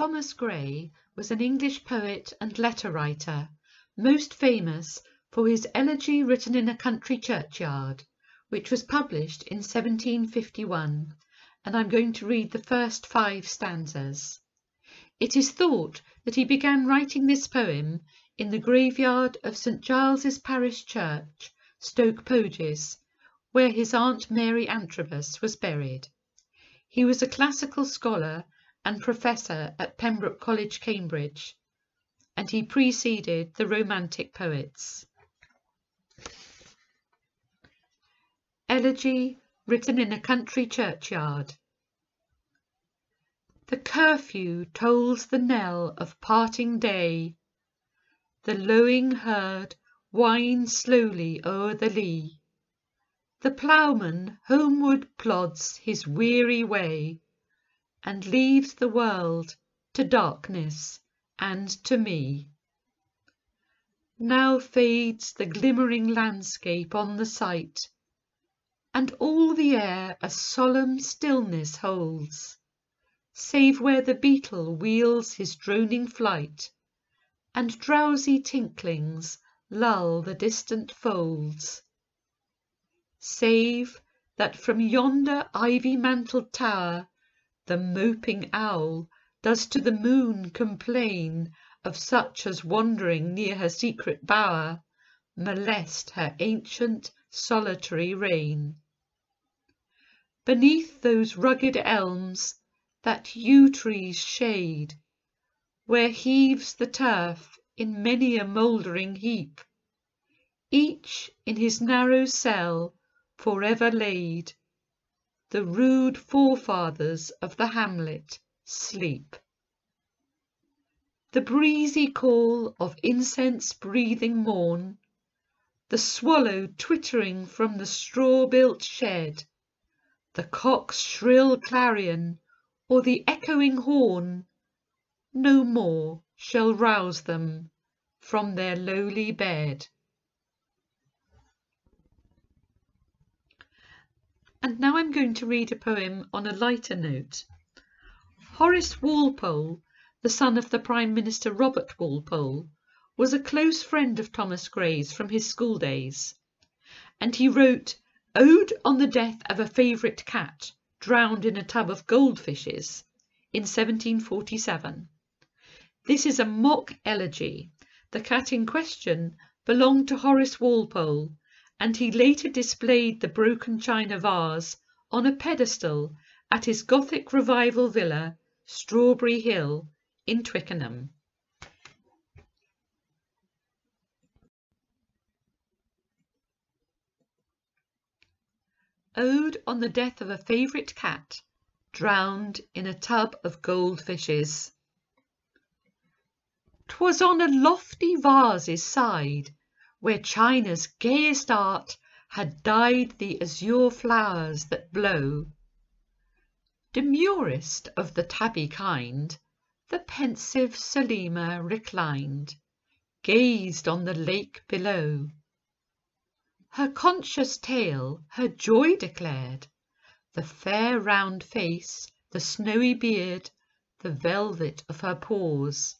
Thomas Gray was an English poet and letter writer, most famous for his elegy written in a country churchyard, which was published in 1751, and I'm going to read the first five stanzas. It is thought that he began writing this poem in the graveyard of St Giles's Parish Church, Stoke Poges, where his aunt Mary Antrobus was buried. He was a classical scholar and professor at Pembroke College, Cambridge, and he preceded the Romantic poets. Elegy written in a country churchyard. The curfew tolls the knell of parting day. The lowing herd winds slowly o'er the lea. The ploughman homeward plods his weary way and leaves the world to darkness and to me. Now fades the glimmering landscape on the sight, and all the air a solemn stillness holds, save where the beetle wheels his droning flight, and drowsy tinklings lull the distant folds. Save that from yonder ivy-mantled tower the moping owl does to the moon complain of such as wandering near her secret bower molest her ancient solitary reign. Beneath those rugged elms that yew trees shade, where heaves the turf in many a mouldering heap, each in his narrow cell for ever laid, the rude forefathers of the hamlet sleep. The breezy call of incense-breathing morn, the swallow twittering from the straw-built shed, the cock's shrill clarion, or the echoing horn, no more shall rouse them from their lowly bed. And now I'm going to read a poem on a lighter note. Horace Walpole, the son of the Prime Minister Robert Walpole, was a close friend of Thomas Gray's from his school days, and he wrote Ode on the Death of a Favourite Cat Drowned in a Tub of Goldfishes in 1747. This is a mock elegy. The cat in question belonged to Horace Walpole, and he later displayed the broken china vase on a pedestal at his Gothic Revival villa, Strawberry Hill, in Twickenham. Ode on the Death of a Favourite Cat, drowned in a tub of goldfishes. 'Twas on a lofty vase's side where China's gayest art had dyed the azure flowers that blow. Demurest of the tabby kind, the pensive Selima reclined, gazed on the lake below. Her conscious tail her joy declared, the fair round face, the snowy beard, the velvet of her paws,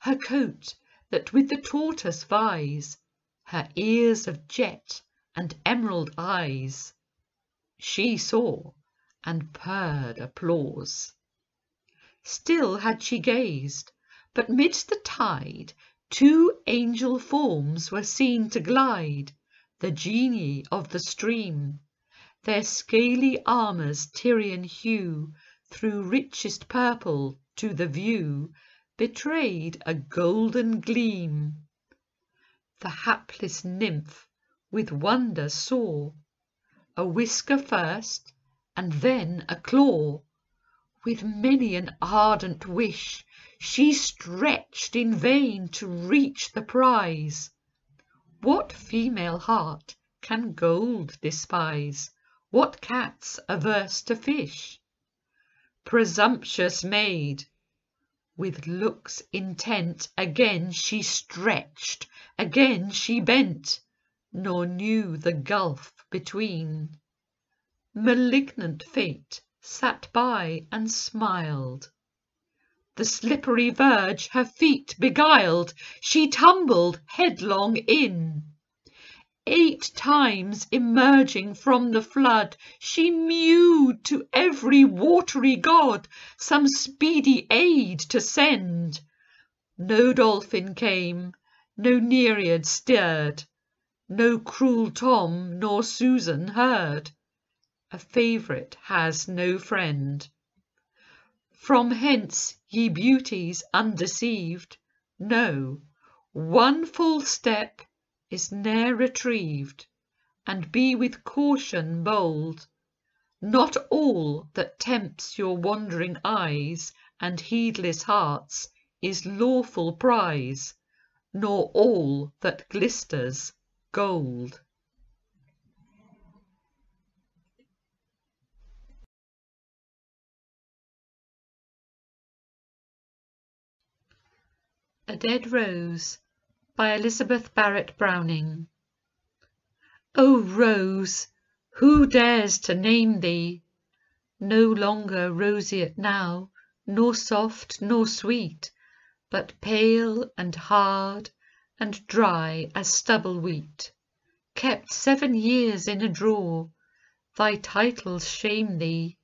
her coat that with the tortoise vies, her ears of jet and emerald eyes. She saw and purred applause. Still had she gazed, but midst the tide Two angel forms were seen to glide, The genii of the stream, Their scaly armour's Tyrian hue Through richest purple to the view Betrayed a golden gleam the hapless nymph with wonder saw A whisker first, and then a claw. With many an ardent wish she stretched in vain to reach the prize. What female heart can gold despise? What cat's averse to fish? Presumptuous maid! With looks intent again she stretched Again she bent, nor knew the gulf between. Malignant fate sat by and smiled. the slippery verge her feet beguiled, she tumbled headlong in. Eight times emerging from the flood, she mewed to every watery god some speedy aid to send. No dolphin came, no Nereid stirred, no cruel Tom nor Susan heard. A favourite has no friend. From hence, ye beauties undeceived, know, one false step is ne'er retrieved, and be with caution bold. Not all that tempts your wandering eyes and heedless hearts is lawful prize, nor all that glisters gold. A Dead Rose by Elizabeth Barrett Browning O Rose, who dares to name thee? No longer roseate now, nor soft nor sweet, But pale and hard and dry as stubble wheat, Kept seven years in a drawer, thy titles shame thee.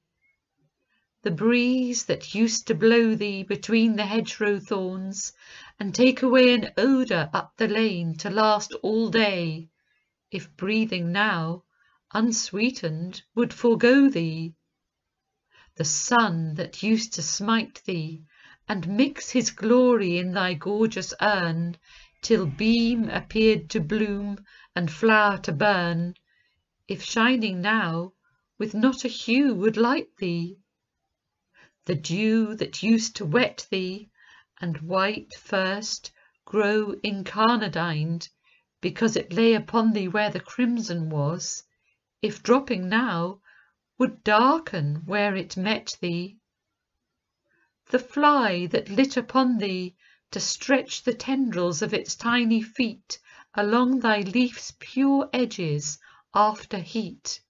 The breeze that used to blow thee between the hedgerow thorns and take away an odour up the lane to last all day, if breathing now, unsweetened, would forego thee. The sun that used to smite thee, and mix his glory in thy gorgeous urn, till beam appeared to bloom and flower to burn, if shining now, with not a hue would light thee. The dew that used to wet thee, and white first grow incarnadined, because it lay upon thee where the crimson was, if dropping now, would darken where it met thee. The fly that lit upon thee to stretch the tendrils of its tiny feet along thy leaf's pure edges after heat,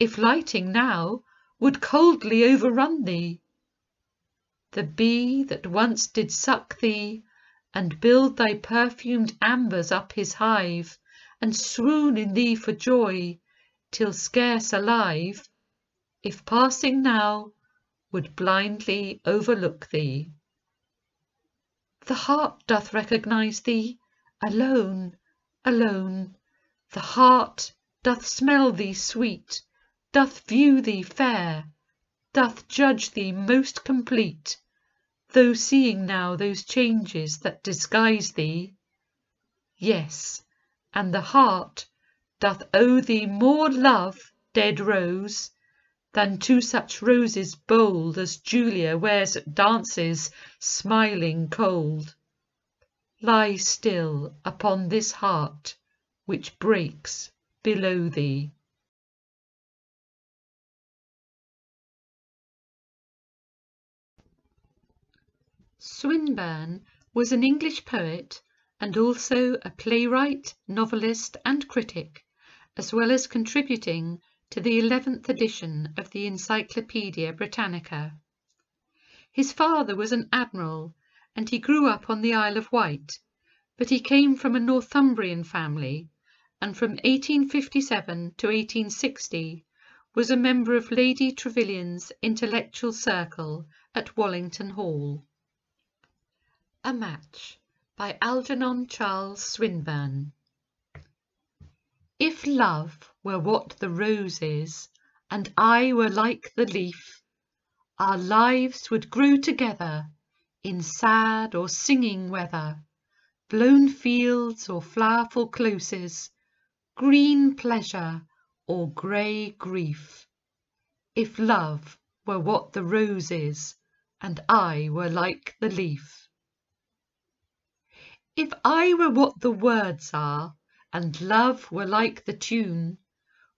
if lighting now, would coldly overrun thee the bee that once did suck thee, and build thy perfumed ambers up his hive, and swoon in thee for joy, till scarce alive, if passing now, would blindly overlook thee. The heart doth recognize thee, alone, alone, the heart doth smell thee sweet, doth view thee fair, doth judge thee most complete, though seeing now those changes that disguise thee. Yes, and the heart doth owe thee more love, dead rose, than to such roses bold as Julia wears at dances, smiling cold. Lie still upon this heart which breaks below thee. Swinburne was an English poet and also a playwright, novelist and critic, as well as contributing to the eleventh edition of the Encyclopaedia Britannica. His father was an admiral and he grew up on the Isle of Wight, but he came from a Northumbrian family and from 1857 to 1860 was a member of Lady Trevelyan's intellectual circle at Wallington Hall. A Match by Algernon Charles Swinburne If love were what the rose is, And I were like the leaf, Our lives would grow together In sad or singing weather, Blown fields or flowerful closes, Green pleasure or grey grief. If love were what the rose is, And I were like the leaf. If I were what the words are, And love were like the tune,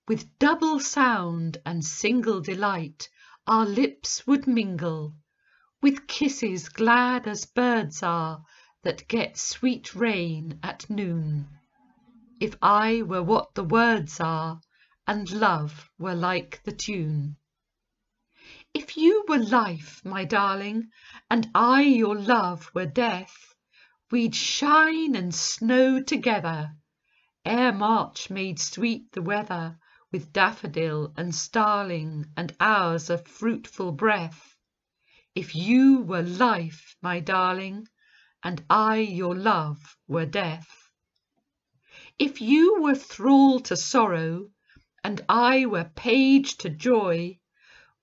With double sound and single delight Our lips would mingle, With kisses glad as birds are That get sweet rain at noon. If I were what the words are, And love were like the tune. If you were life, my darling, and I your love were death, We'd shine and snow together, ere March made sweet the weather With daffodil and starling and hours of fruitful breath. If you were life, my darling, and I your love were death. If you were thrall to sorrow, and I were page to joy,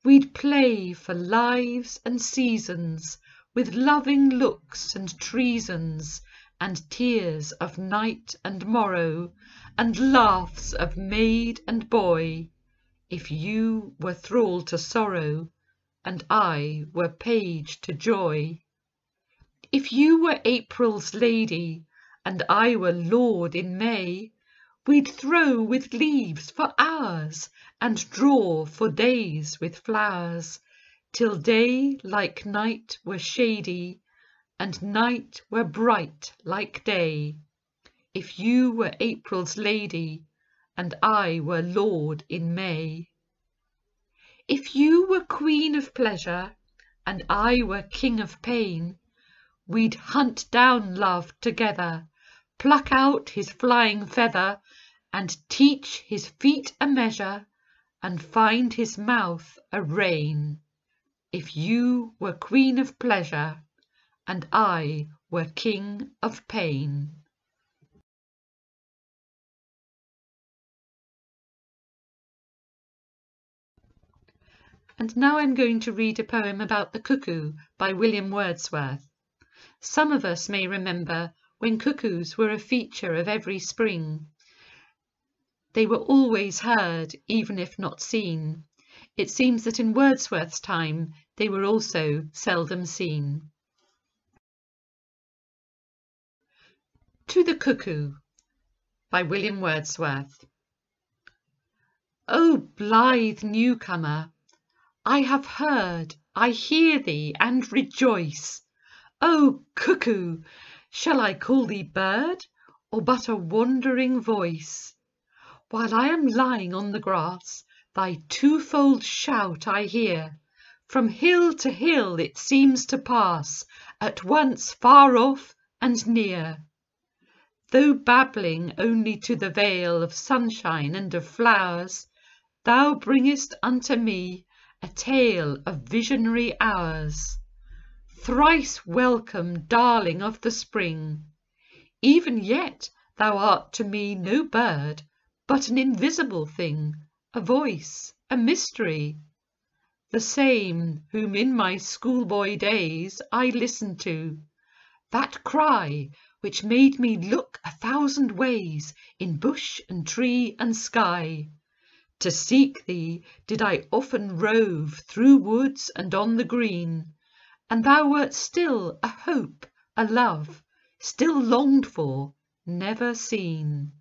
We'd play for lives and seasons with loving looks and treasons, And tears of night and morrow, and laughs of maid and boy, If you were thrall to sorrow, and I were page to joy. If you were April's lady, and I were lord in May, We'd throw with leaves for hours, and draw for days with flowers, Till day like night were shady, and night were bright like day, If you were April's lady, and I were lord in May. If you were queen of pleasure, and I were king of pain, We'd hunt down love together, pluck out his flying feather, And teach his feet a measure, and find his mouth a rein, If you were queen of pleasure, and I were king of pain. And now I'm going to read a poem about the cuckoo by William Wordsworth. Some of us may remember when cuckoos were a feature of every spring. They were always heard, even if not seen. It seems that in Wordsworth's time they were also seldom seen. To the Cuckoo by William Wordsworth O blithe newcomer, I have heard, I hear thee and rejoice. O cuckoo, shall I call thee bird, or but a wandering voice? While I am lying on the grass, thy twofold shout I hear. From hill to hill it seems to pass, at once far off and near. Though babbling only to the vale of sunshine and of flowers, thou bringest unto me a tale of visionary hours. Thrice welcome, darling of the spring! Even yet thou art to me no bird, but an invisible thing, a voice, a mystery. The same whom in my schoolboy days I listened to, that cry which made me look a thousand ways in bush and tree and sky. To seek thee did I often rove through woods and on the green, and thou wert still a hope, a love, still longed for, never seen.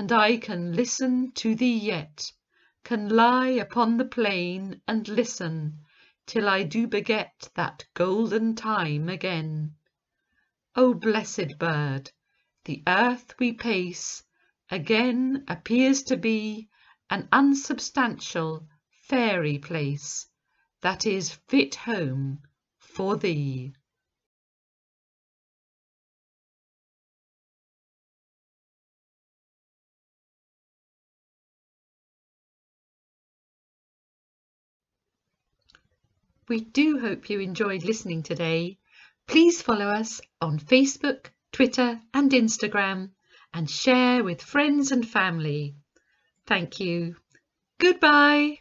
And I can listen to thee yet, can lie upon the plain and listen, till I do beget that golden time again. O blessed bird, the earth we pace again appears to be an unsubstantial fairy place that is fit home for thee. We do hope you enjoyed listening today. Please follow us on Facebook, Twitter and Instagram and share with friends and family. Thank you. Goodbye.